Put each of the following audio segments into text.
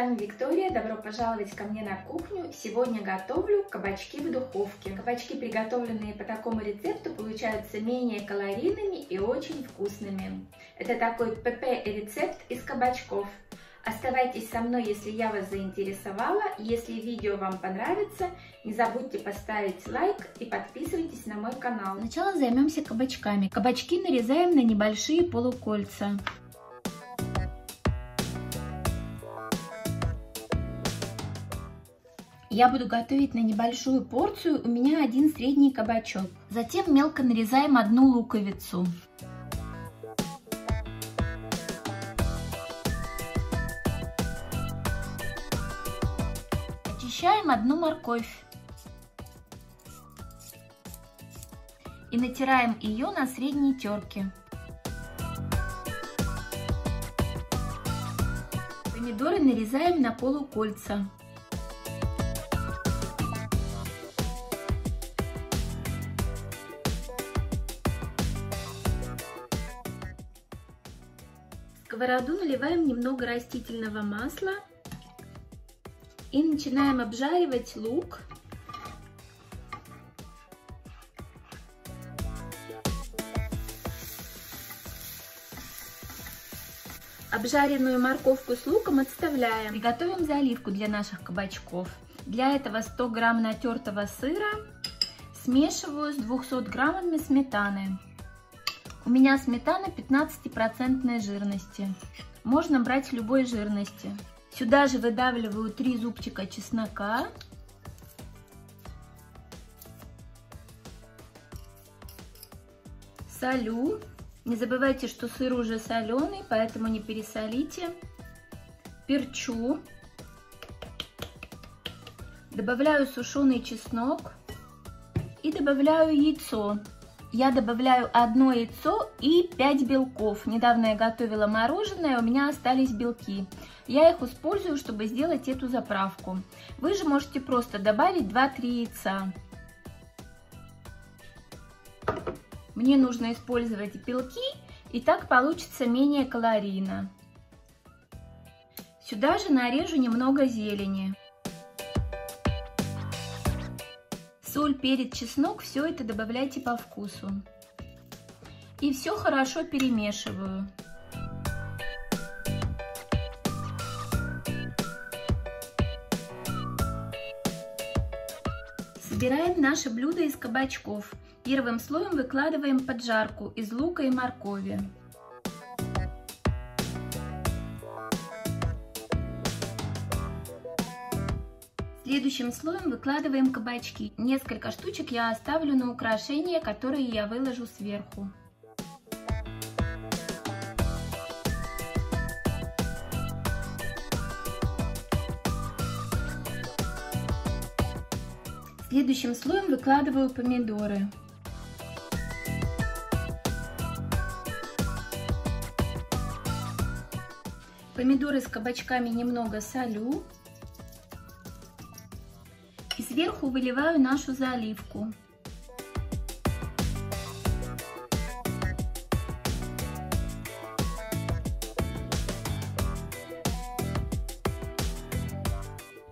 вами Виктория, добро пожаловать ко мне на кухню. Сегодня готовлю кабачки в духовке. Кабачки, приготовленные по такому рецепту, получаются менее калорийными и очень вкусными. Это такой ПП-рецепт из кабачков. Оставайтесь со мной, если я вас заинтересовала. Если видео вам понравится, не забудьте поставить лайк и подписывайтесь на мой канал. Сначала займемся кабачками. Кабачки нарезаем на небольшие полукольца. Я буду готовить на небольшую порцию, у меня один средний кабачок. Затем мелко нарезаем одну луковицу. Очищаем одну морковь. И натираем ее на средней терке. Помидоры нарезаем на полукольца. Сковороду наливаем немного растительного масла и начинаем обжаривать лук. Обжаренную морковку с луком отставляем. Приготовим заливку для наших кабачков. Для этого 100 грамм натертого сыра смешиваю с 200 граммами сметаны. У меня сметана 15% жирности. Можно брать любой жирности. Сюда же выдавливаю 3 зубчика чеснока. Солю. Не забывайте, что сыр уже соленый, поэтому не пересолите. Перчу. Добавляю сушеный чеснок. И добавляю яйцо я добавляю одно яйцо и 5 белков. Недавно я готовила мороженое, у меня остались белки. Я их использую, чтобы сделать эту заправку. Вы же можете просто добавить 2-3 яйца. Мне нужно использовать белки, и так получится менее калорийно. Сюда же нарежу немного зелени. Соль, перец, чеснок, все это добавляйте по вкусу. И все хорошо перемешиваю. Собираем наше блюдо из кабачков. Первым слоем выкладываем поджарку из лука и моркови. Следующим слоем выкладываем кабачки. Несколько штучек я оставлю на украшение, которые я выложу сверху. Следующим слоем выкладываю помидоры. Помидоры с кабачками немного солю сверху выливаю нашу заливку.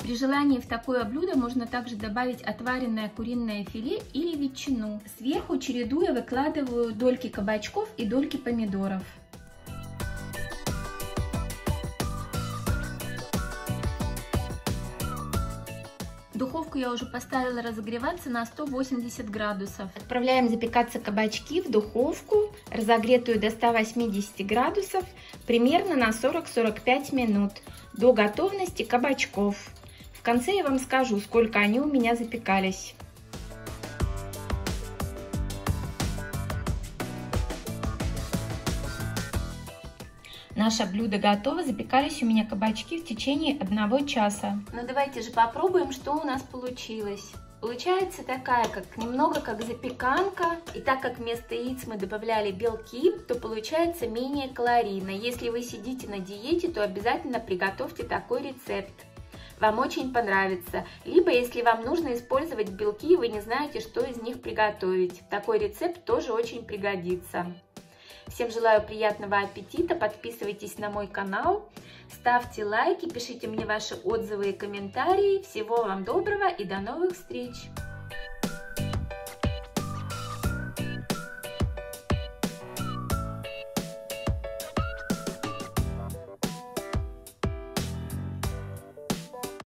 При желании в такое блюдо можно также добавить отваренное куриное филе или ветчину. Сверху чередуя выкладываю дольки кабачков и дольки помидоров. Я уже поставила разогреваться на 180 градусов. Отправляем запекаться кабачки в духовку, разогретую до 180 градусов, примерно на 40-45 минут, до готовности кабачков. В конце я вам скажу, сколько они у меня запекались. Наше блюдо готово. Запекались у меня кабачки в течение одного часа. Ну давайте же попробуем, что у нас получилось. Получается такая, как немного как запеканка. И так как вместо яиц мы добавляли белки, то получается менее калорийно. Если вы сидите на диете, то обязательно приготовьте такой рецепт. Вам очень понравится. Либо, если вам нужно использовать белки, вы не знаете, что из них приготовить. Такой рецепт тоже очень пригодится. Всем желаю приятного аппетита, подписывайтесь на мой канал, ставьте лайки, пишите мне ваши отзывы и комментарии. Всего вам доброго и до новых встреч!